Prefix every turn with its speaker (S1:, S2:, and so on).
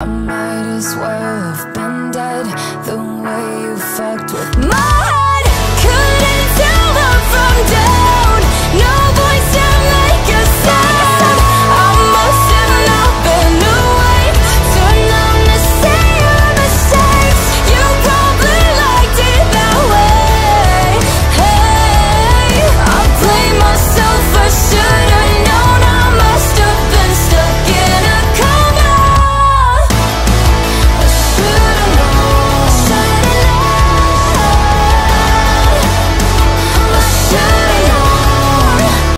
S1: I might as well have been dead. The